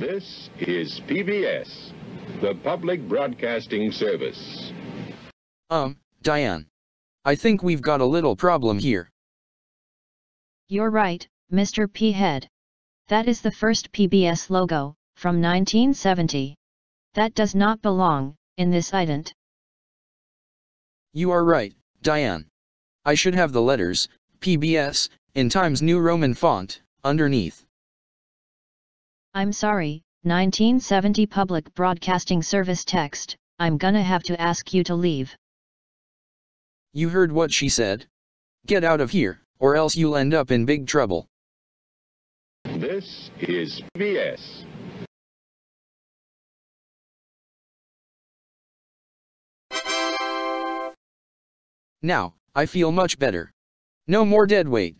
This is PBS, the Public Broadcasting Service. Um, Diane. I think we've got a little problem here. You're right, Mr. P. Head. That is the first PBS logo, from 1970. That does not belong, in this ident. You are right, Diane. I should have the letters, PBS, in Times New Roman font, underneath. I'm sorry, 1970 Public Broadcasting Service text, I'm gonna have to ask you to leave. You heard what she said? Get out of here, or else you'll end up in big trouble. This is BS. Now, I feel much better. No more dead weight.